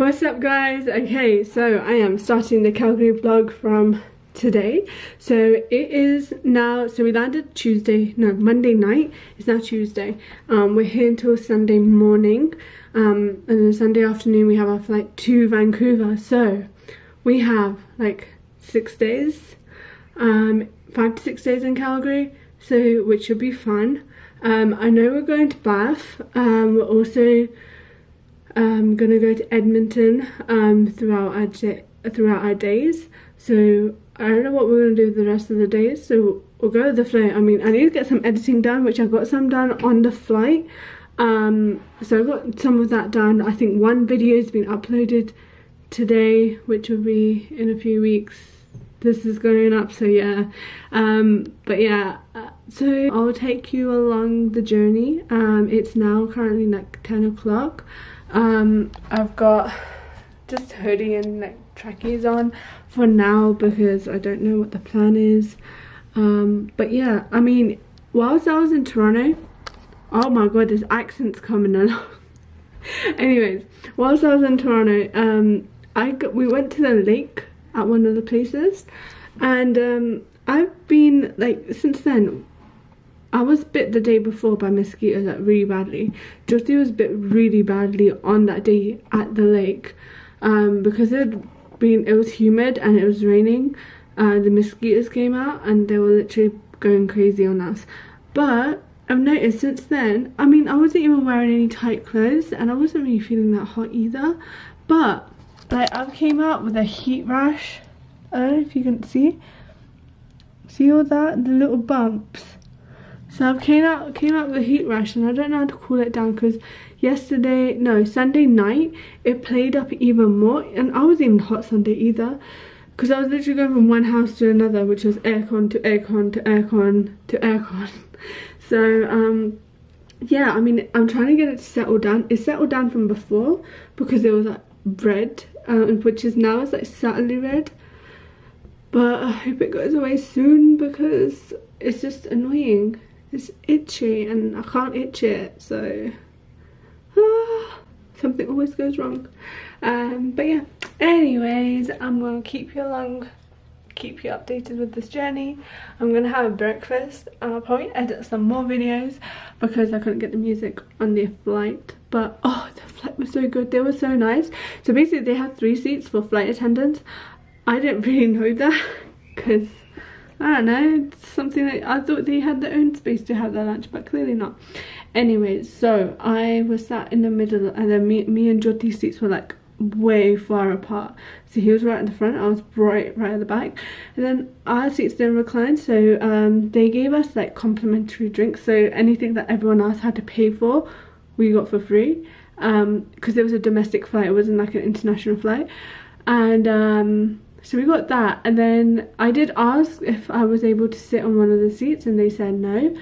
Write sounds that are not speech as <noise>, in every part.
What's up guys? Okay, so I am starting the Calgary vlog from today. So it is now, so we landed Tuesday, no, Monday night. It's now Tuesday. Um, we're here until Sunday morning. Um, and then Sunday afternoon we have our flight to Vancouver. So we have like six days, um, five to six days in Calgary. So, which should be fun. Um, I know we're going to Banff. Um, we're also um, gonna go to Edmonton um, throughout our throughout our days. So I don't know what we're gonna do the rest of the days. So we'll go with the flight. I mean, I need to get some editing done, which I got some done on the flight. Um, so I got some of that done. I think one video has been uploaded today, which will be in a few weeks this is going up so yeah um but yeah uh, so i'll take you along the journey um it's now currently like 10 o'clock um i've got just hoodie and like trackies on for now because i don't know what the plan is. Um but yeah i mean whilst i was in toronto oh my god this accent's coming along. <laughs> Anyways whilst i was in toronto um i got, we went to the lake at one of the places. And um, I've been like since then I was bit the day before by mosquitoes like really badly Jyoti was bit really badly on that day at the lake um, because it had been it was humid and it was raining uh, the mosquitoes came out and they were literally going crazy on us but I've noticed since then I mean I wasn't even wearing any tight clothes and I wasn't really feeling that hot either but like I came out with a heat rash. I don't know if you can see. See all that? The little bumps. So I came out came out with a heat rash and I don't know how to cool it down because yesterday, no, Sunday night, it played up even more and I wasn't even hot Sunday either because I was literally going from one house to another which was aircon to aircon to aircon to aircon. <laughs> So, um, yeah, I mean, I'm trying to get it to settle down. It settled down from before because it was like red um, which is now it's like subtly red but I hope it goes away soon because it's just annoying it's itchy and I can't itch it so ah, something always goes wrong um, but yeah anyways I'm gonna keep you along keep you updated with this journey. I'm gonna have a breakfast and I'll probably edit some more videos because I couldn't get the music on the flight. But oh, the flight was so good. They were so nice. So basically they had three seats for flight attendants. I didn't <laughs> really know that because I don't know, something that I thought they had their own space to have their lunch, but clearly not. Anyways, so I was sat in the middle and then me, me and Jyoti's seats were like way far apart. So he was right at the front, I was right right at the back. And then our seats didn't recline, so um, they gave us like complimentary drinks. So anything that everyone else had to pay for, we got for free. Because um, it was a domestic flight, it wasn't like an international flight. And um, so we got that. And then I did ask if I was able to sit on one of the seats and they said no.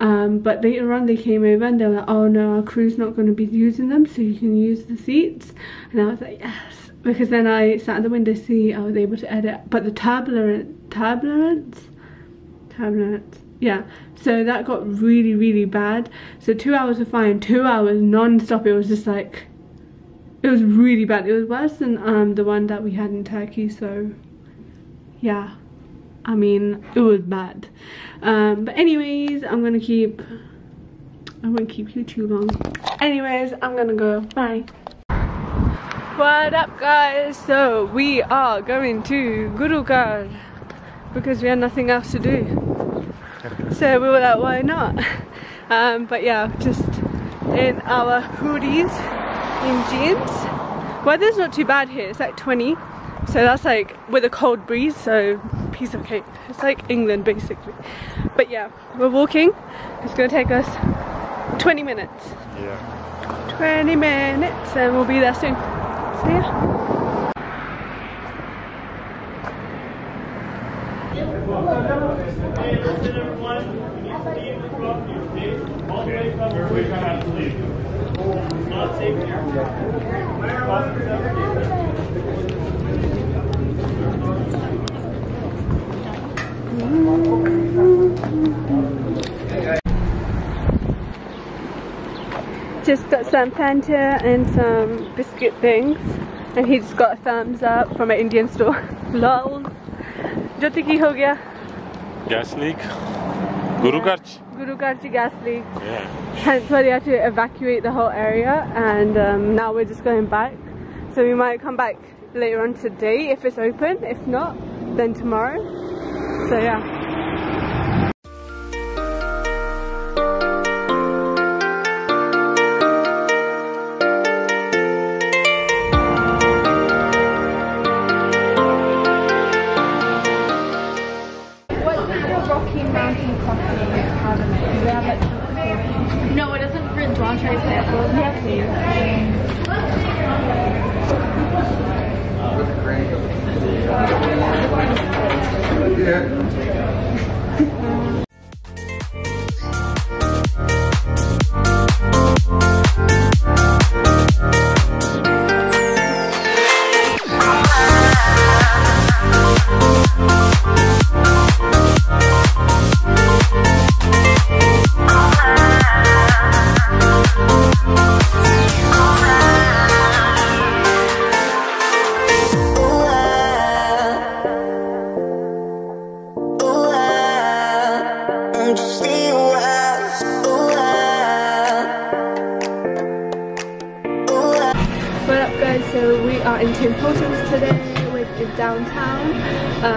Um, but later on they came over and they were like, oh no, our crew's not going to be using them, so you can use the seats. And I was like, yes. Because then I sat in the window seat, I was able to edit. But the turbulent, turbulence? Turbulence. Yeah, so that got really, really bad. So two hours were fine, two hours non-stop, it was just like, it was really bad. It was worse than um, the one that we had in Turkey, so yeah. I mean, it was bad. Um, but anyways, I'm gonna keep, I won't keep you too long. Anyways, I'm gonna go, bye. What up guys? So we are going to Gurugram because we had nothing else to do. So we were like, why not? <laughs> Um, but yeah, just in our hoodies, in jeans. Weather's not too bad here, it's like 20. So that's like with a cold breeze, so piece of cake. It's like England basically. But yeah, we're walking. It's gonna take us 20 minutes. Yeah. 20 minutes and we'll be there soon. See ya. Just got some Fanta and some biscuit things. and he just got a thumbs up from an Indian store. <laughs> Lol. Ki ho gaya? Gas leak. Guru Karch. Guru Karchi gas leak. Yeah. Hence why they had to evacuate the whole area and um, now we're just going back. So we might come back later on today if it's open. If not, then tomorrow. So yeah. Rocky Mountain Coffee have in it? Do they have like No, it doesn't print. Do you want to try a sample? Yeah, please. What <laughs>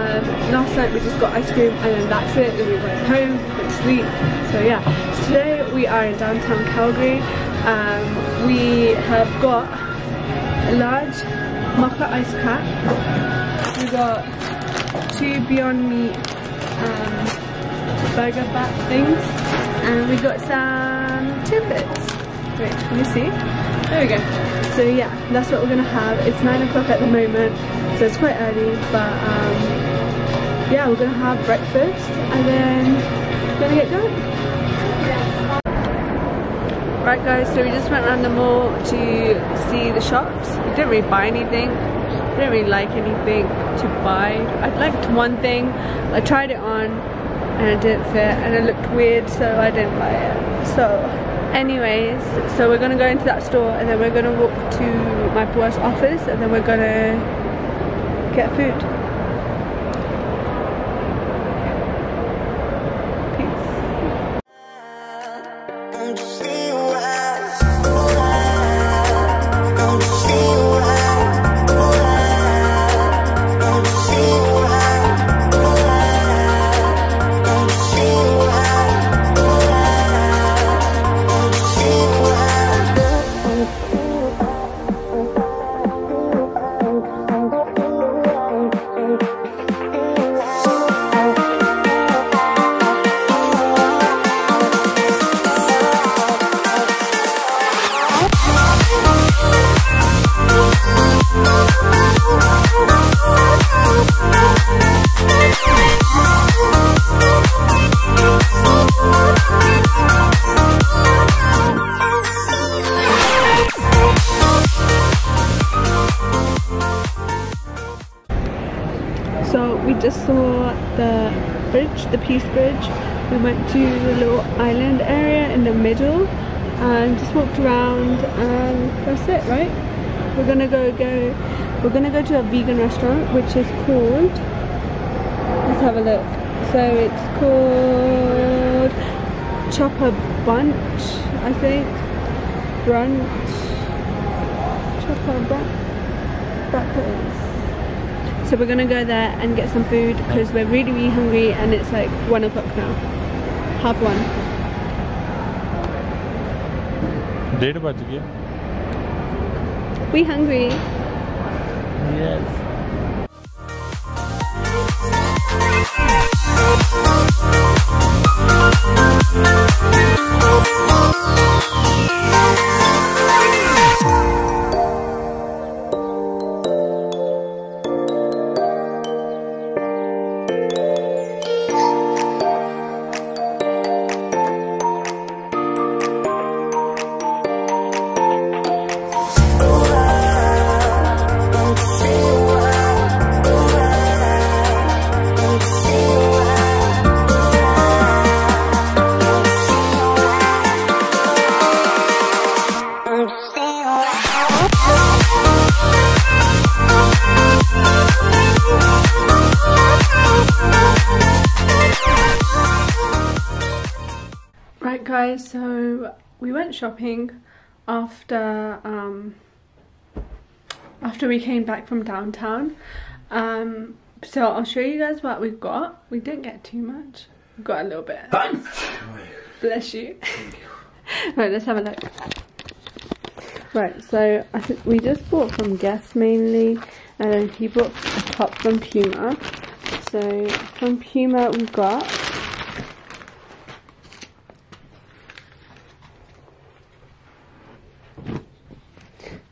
Um, last night we just got ice cream and then that's it, then we went home, went to sleep. So yeah, so today we are in downtown Calgary. Um, we have got a large mocha ice pack. We got two Beyond Meat um, burger bat things and we got some Timbits. Wait, can you see? There we go. So yeah, that's what we're gonna have. It's nine o'clock at the moment, so it's quite early, but um, yeah, we're gonna have breakfast and then gonna get going. Right guys, so we just went around the mall to see the shops. We didn't really buy anything. I didn't really like anything to buy. I liked one thing. I tried it on and it didn't fit and it looked weird so I didn't buy it. So anyways, so we're gonna go into that store and then we're gonna walk to my boss office and then we're gonna get food. So we just saw the bridge, the Peace Bridge. We went to the little island area in the middle and just walked around and that's it, right? We're gonna go go we're gonna go to a vegan restaurant which is called let's have a look. So it's called Copper Branch, I think. Brunch. Chopper. Breakfast. So we're gonna go there and get some food because we're really really hungry and it's like one o'clock now. Half one. डेढ़ बज गया We hungry. Yes Ooh, ah, Guys, so we went shopping after um after we came back from downtown. Um so I'll show you guys what we've got. We didn't get too much. We got a little bit. Bless you. <laughs> right, let's have a look. Right, so I think we just bought from Guess mainly, and then he bought a top from Puma. So from Puma we've got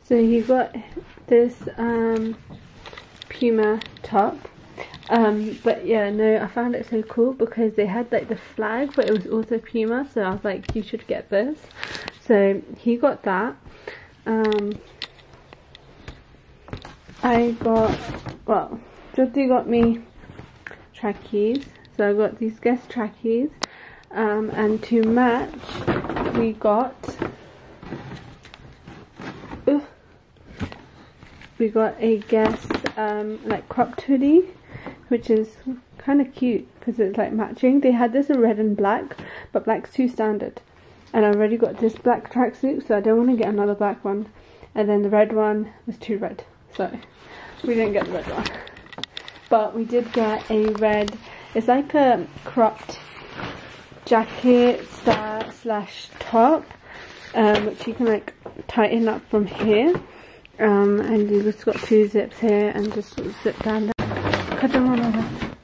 So he got this um, Puma top. Um, but yeah, no, I found it so cool because they had like the flag, but it was also Puma. So I was like, you should get this. So he got that. Um, I got, well, Jyoti got me trackies. So I got these Guess trackies. Um, and to match, we got we got a Guess um, like cropped hoodie, which is kind of cute because it's like matching. They had this in red and black, but black's too standard. And I already got this black tracksuit, so I don't want to get another black one. And then the red one was too red, so we didn't get the red one. But we did get a red, it's like a cropped jacket slash top, um, which you can like tighten up from here um, and you just got two zips here and just sort of zip down there. Cut them all over.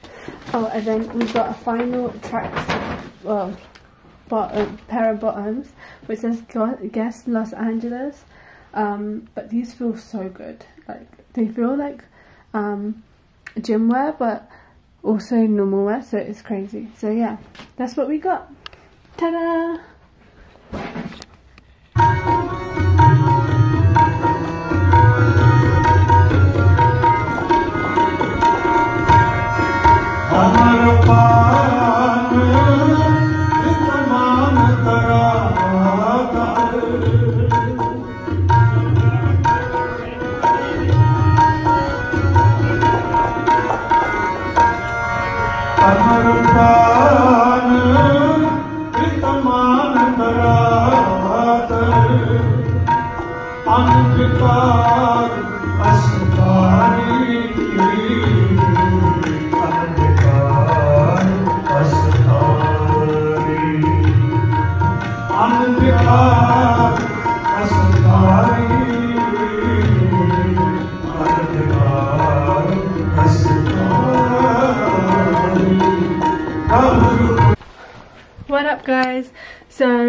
Oh, and then we've got a final track, well, bottom, pair of bottoms, which says Guess Los Angeles. Um, but these feel so good. Like, they feel like um, gym wear, but also normal wear, so it's crazy. So yeah, that's what we got. Ta-da!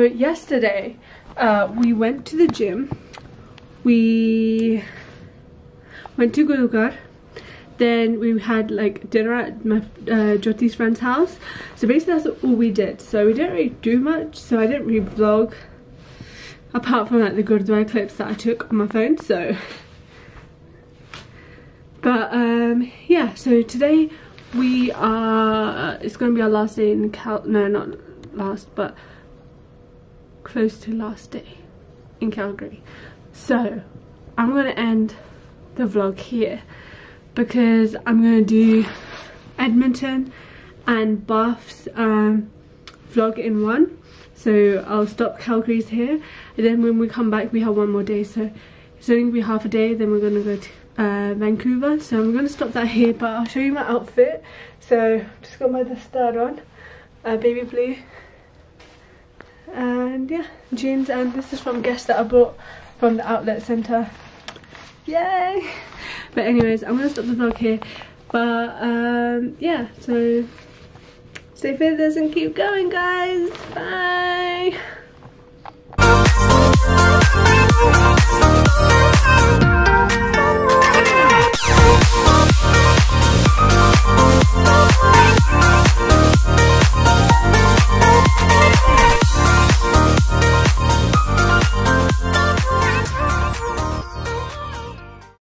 Yesterday uh, we went to the gym. We went to Gurugar. Then we had like dinner at my uh, Jyoti's friend's house. So basically that's all we did. So we didn't really do much. So I didn't really vlog apart from like the Gurdwara clips that I took on my phone. So but um yeah so today we are it's going to be our last day in cal no not last but close to last day in calgary so i'm going to end the vlog here because i'm going to do edmonton and Banff's um vlog in one so i'll stop calgary's here and then when we come back we have one more day so it's only gonna be half a day then we're gonna go to uh, Vancouver. So I'm going to stop that here, but I'll show you my outfit. So just got my stud on, uh, baby blue and yeah jeans and this is from Guess that i bought from the outlet center yay! But anyways i'm gonna stop the vlog here. But um yeah so stay fearless and keep going guys. Bye.